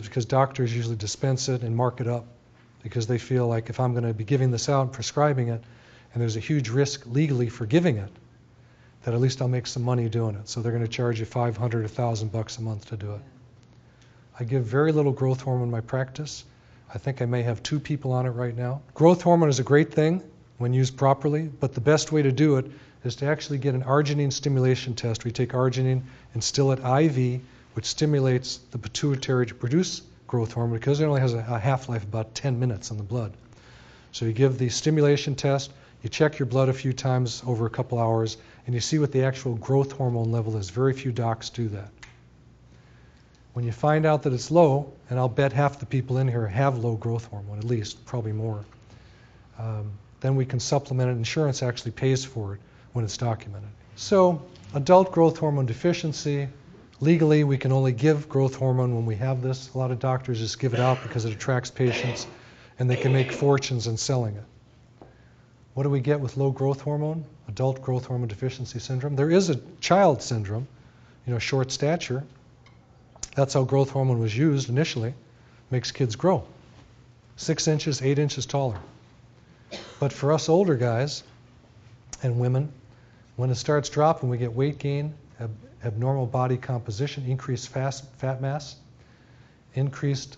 is because doctors usually dispense it and mark it up because they feel like if I'm going to be giving this out and prescribing it, and there's a huge risk legally for giving it, that at least I'll make some money doing it. So they're going to charge you 500, 1,000 bucks a month to do it. I give very little growth hormone in my practice. I think I may have two people on it right now. Growth hormone is a great thing when used properly, but the best way to do it is to actually get an arginine stimulation test. We take arginine, instill it IV, which stimulates the pituitary to produce growth hormone because it only has a, a half-life of about 10 minutes in the blood. So you give the stimulation test, you check your blood a few times over a couple hours, and you see what the actual growth hormone level is. Very few docs do that. When you find out that it's low, and I'll bet half the people in here have low growth hormone, at least, probably more, um, then we can supplement it. Insurance actually pays for it when it's documented. So, adult growth hormone deficiency, legally we can only give growth hormone when we have this. A lot of doctors just give it out because it attracts patients and they can make fortunes in selling it. What do we get with low growth hormone? Adult growth hormone deficiency syndrome. There is a child syndrome, you know, short stature. That's how growth hormone was used initially. Makes kids grow. Six inches, eight inches taller. But for us older guys and women, when it starts dropping, we get weight gain, ab- abnormal body composition, increased fast, fat mass, increased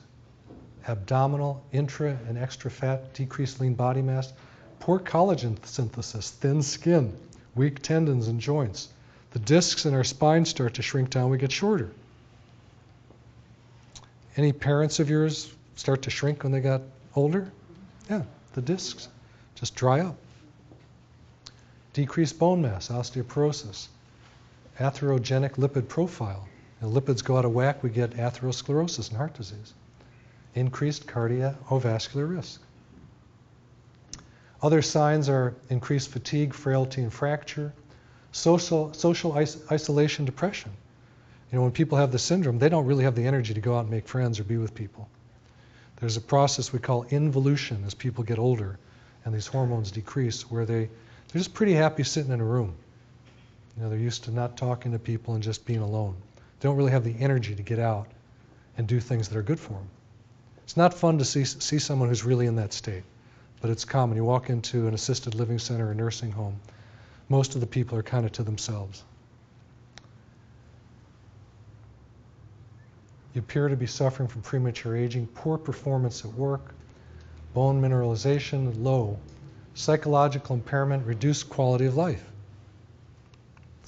abdominal, intra, and extra fat, decreased lean body mass, poor collagen synthesis, thin skin, weak tendons and joints. The discs in our spine start to shrink down, we get shorter. Any parents of yours start to shrink when they got older? Yeah, the discs just dry up. Decreased bone mass, osteoporosis, atherogenic lipid profile. The lipids go out of whack, we get atherosclerosis and heart disease. Increased cardiovascular risk. Other signs are increased fatigue, frailty, and fracture, social, social is- isolation, depression. You know, when people have the syndrome, they don't really have the energy to go out and make friends or be with people. There's a process we call involution as people get older and these hormones decrease where they, they're just pretty happy sitting in a room. You know, they're used to not talking to people and just being alone. They don't really have the energy to get out and do things that are good for them. It's not fun to see, see someone who's really in that state, but it's common. You walk into an assisted living center or nursing home, most of the people are kind of to themselves. You appear to be suffering from premature aging, poor performance at work, bone mineralization low, psychological impairment, reduced quality of life.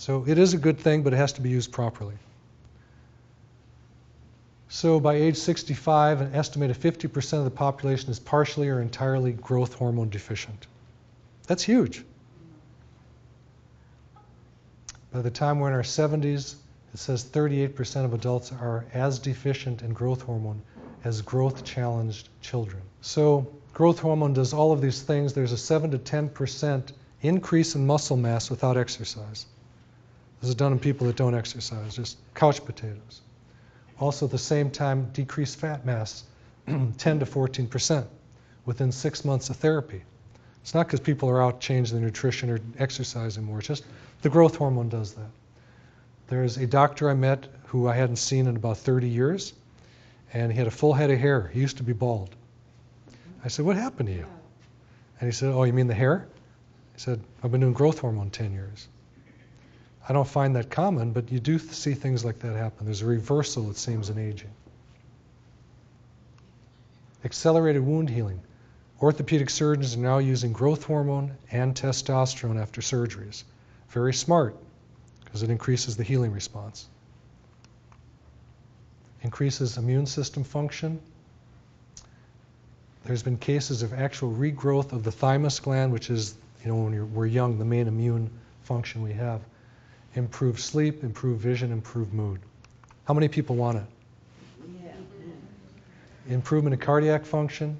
So it is a good thing, but it has to be used properly. So by age 65, an estimated 50% of the population is partially or entirely growth hormone deficient. That's huge. By the time we're in our 70s, it says 38% of adults are as deficient in growth hormone as growth challenged children. So, growth hormone does all of these things. There's a 7 to 10% increase in muscle mass without exercise. This is done in people that don't exercise, just couch potatoes. Also, at the same time, decreased fat mass 10 to 14% within six months of therapy. It's not because people are out changing their nutrition or exercising more, it's just the growth hormone does that. There's a doctor I met who I hadn't seen in about 30 years, and he had a full head of hair. He used to be bald. I said, What happened to you? And he said, Oh, you mean the hair? He said, I've been doing growth hormone 10 years. I don't find that common, but you do see things like that happen. There's a reversal, it seems, in aging. Accelerated wound healing. Orthopedic surgeons are now using growth hormone and testosterone after surgeries. Very smart because it increases the healing response. Increases immune system function. There's been cases of actual regrowth of the thymus gland, which is, you know, when we're young, the main immune function we have. Improved sleep, improve vision, improve mood. How many people want it? Yeah. Improvement in cardiac function.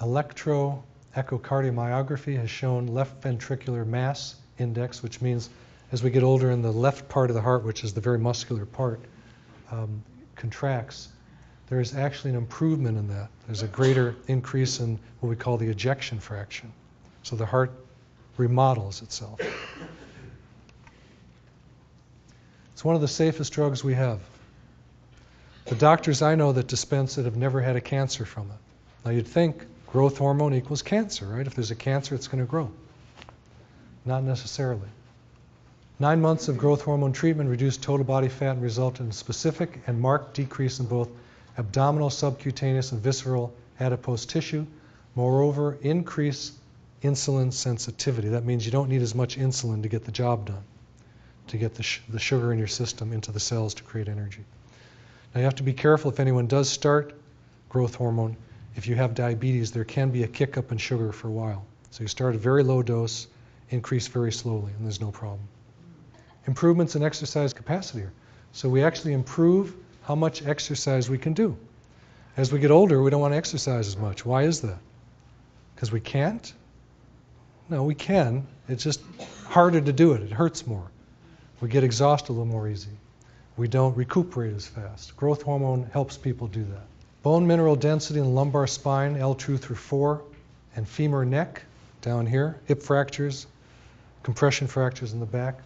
Electro echocardiomyography has shown left ventricular mass index, which means as we get older in the left part of the heart, which is the very muscular part, um, contracts. There is actually an improvement in that. There's a greater increase in what we call the ejection fraction. So the heart remodels itself. It's one of the safest drugs we have. The doctors I know that dispense it have never had a cancer from it. Now you'd think growth hormone equals cancer, right? If there's a cancer, it's going to grow. Not necessarily. Nine months of growth hormone treatment reduced total body fat and resulted in a specific and marked decrease in both abdominal, subcutaneous, and visceral adipose tissue. Moreover, increase insulin sensitivity. That means you don't need as much insulin to get the job done, to get the, sh- the sugar in your system into the cells to create energy. Now you have to be careful if anyone does start growth hormone. If you have diabetes, there can be a kick up in sugar for a while. So you start at a very low dose, increase very slowly, and there's no problem. Improvements in exercise capacity. So we actually improve how much exercise we can do. As we get older, we don't want to exercise as much. Why is that? Because we can't? No, we can. It's just harder to do it. It hurts more. We get exhausted a little more easy. We don't recuperate as fast. Growth hormone helps people do that. Bone mineral density in lumbar spine, L2 through 4, and femur neck down here, hip fractures, compression fractures in the back,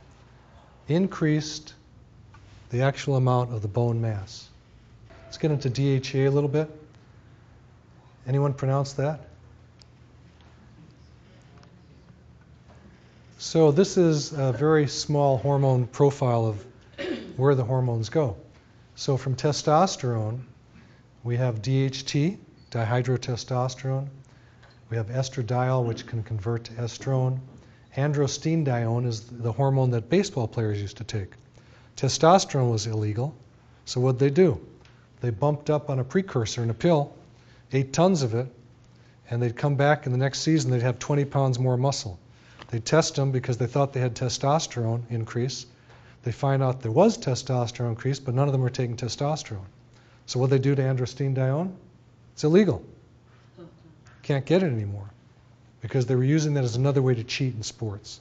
increased the actual amount of the bone mass. Let's get into DHEA a little bit. Anyone pronounce that? So this is a very small hormone profile of where the hormones go. So from testosterone, we have DHT, dihydrotestosterone. We have estradiol, which can convert to estrone. Androstenedione is the hormone that baseball players used to take. Testosterone was illegal, so what'd they do? They bumped up on a precursor in a pill, ate tons of it, and they'd come back in the next season, they'd have 20 pounds more muscle. They'd test them because they thought they had testosterone increase, they find out there was testosterone increase, but none of them were taking testosterone. So what they do to androstenedione? It's illegal. Can't get it anymore because they were using that as another way to cheat in sports.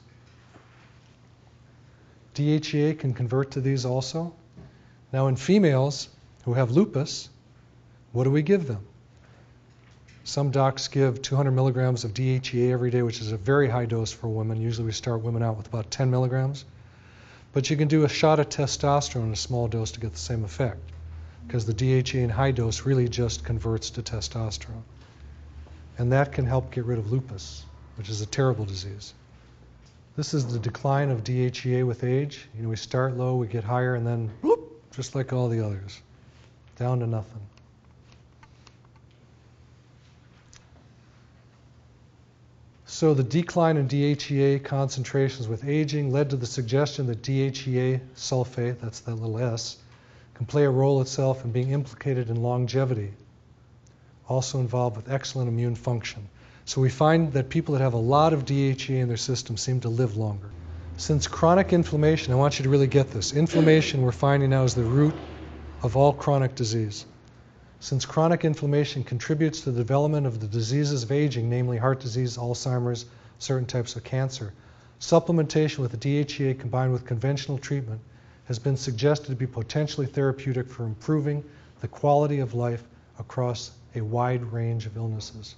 DHEA can convert to these also. Now, in females who have lupus, what do we give them? Some docs give 200 milligrams of DHEA every day, which is a very high dose for women. Usually, we start women out with about 10 milligrams. But you can do a shot of testosterone in a small dose to get the same effect because the DHEA in high dose really just converts to testosterone. And that can help get rid of lupus, which is a terrible disease. This is the decline of DHEA with age. You know, we start low, we get higher, and then whoop, just like all the others, down to nothing. So the decline in DHEA concentrations with aging led to the suggestion that DHEA sulfate, that's that little s, can play a role itself in being implicated in longevity, also involved with excellent immune function. So we find that people that have a lot of DHEA in their system seem to live longer. Since chronic inflammation, I want you to really get this. Inflammation we're finding now is the root of all chronic disease. Since chronic inflammation contributes to the development of the diseases of aging, namely heart disease, Alzheimer's, certain types of cancer, supplementation with DHEA combined with conventional treatment has been suggested to be potentially therapeutic for improving the quality of life across a wide range of illnesses.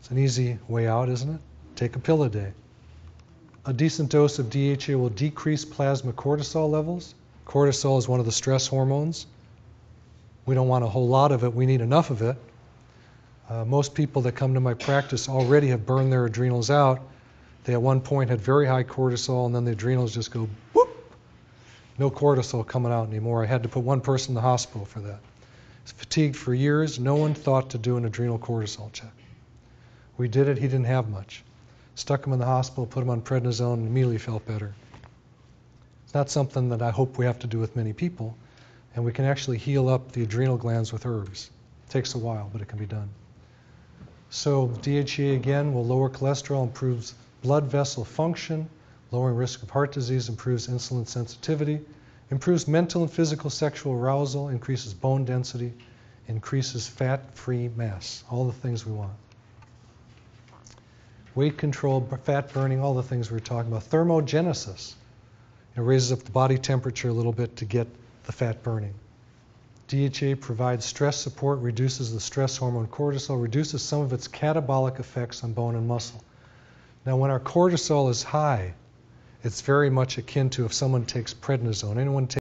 It's an easy way out, isn't it? Take a pill a day. A decent dose of DHEA will decrease plasma cortisol levels. Cortisol is one of the stress hormones. We don't want a whole lot of it, we need enough of it. Uh, most people that come to my practice already have burned their adrenals out. They at one point had very high cortisol, and then the adrenals just go whoop. No cortisol coming out anymore. I had to put one person in the hospital for that. He's fatigued for years. No one thought to do an adrenal cortisol check. We did it. He didn't have much. Stuck him in the hospital, put him on prednisone, and immediately felt better. It's not something that I hope we have to do with many people and we can actually heal up the adrenal glands with herbs. It takes a while, but it can be done. So DHEA again will lower cholesterol, improves blood vessel function, lowering risk of heart disease, improves insulin sensitivity, improves mental and physical sexual arousal, increases bone density, increases fat-free mass, all the things we want. Weight control, fat burning, all the things we are talking about. Thermogenesis. It raises up the body temperature a little bit to get the fat burning. DHA provides stress support, reduces the stress hormone cortisol, reduces some of its catabolic effects on bone and muscle. Now, when our cortisol is high, It's very much akin to if someone takes prednisone. Anyone